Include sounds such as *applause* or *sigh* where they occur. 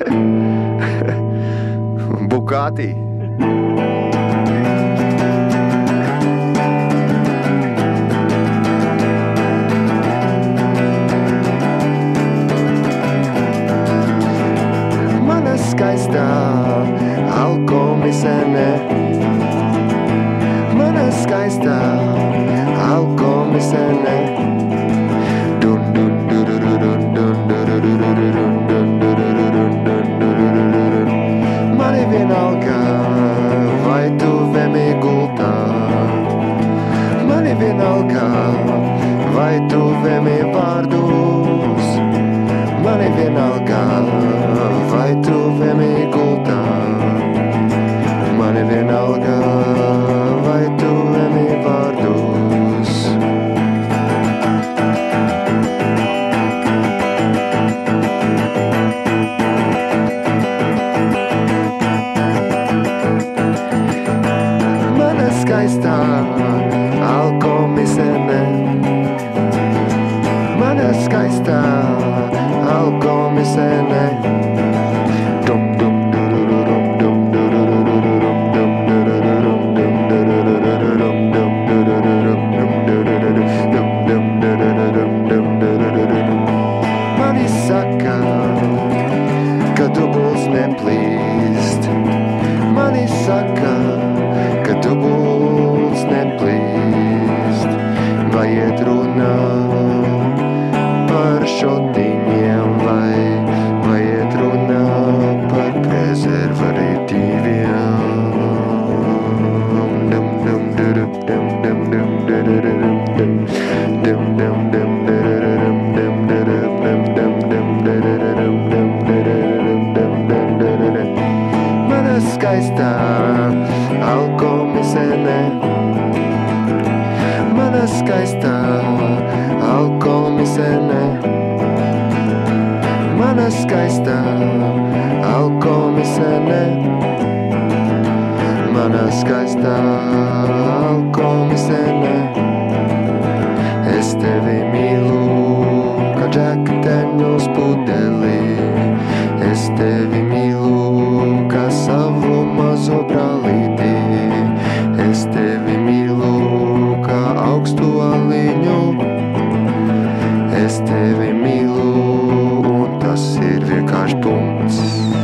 *laughs* Bugatti. Mana skaistā alkoholisene. vai tuviem vārdus. Man ir vienalga, vai tuviem gultā. Man ir vienalga, vai tuviem vārdus. Mana skaistā. America How come is it? Dum dum money sucker. Par šotiņiem, vai, vai iet runa par prezervatīviem? Dum, dum, durup, dum, dum, dum, durururum, dum, dum, dum, dum, durururum, dum, durup, dum, dum, dum, durururum, dum, durururum, dum, dum, durururum. Mana skaistā alkomisene Mana skaistā alkomisene Mana skaistā alkomisene Mana skaistā alkomisene Es tevi mīlu, kā džekteņu uz pudeli. Es tevi mīlu, kā savu mazo brālīti. Es tevi mīlu, kā augstu aliņu. Es tevi mīlu, serve každom.